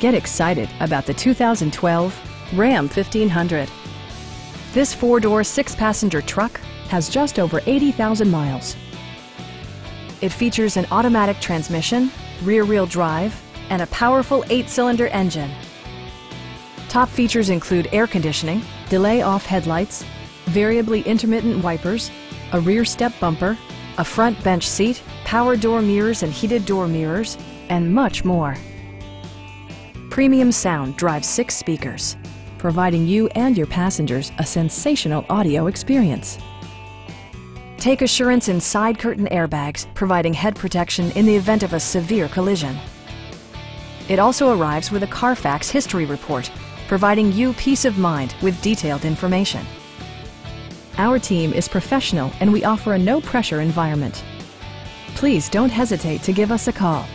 Get excited about the 2012 Ram 1500. This four-door, six-passenger truck has just over 80,000 miles. It features an automatic transmission, rear-wheel drive, and a powerful eight-cylinder engine. Top features include air conditioning, delay-off headlights, variably intermittent wipers, a rear step bumper, a front bench seat, power door mirrors and heated door mirrors, and much more. Premium sound drives six speakers, providing you and your passengers a sensational audio experience. Take assurance in side curtain airbags, providing head protection in the event of a severe collision. It also arrives with a Carfax history report, providing you peace of mind with detailed information. Our team is professional and we offer a no-pressure environment. Please don't hesitate to give us a call.